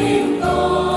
lindo.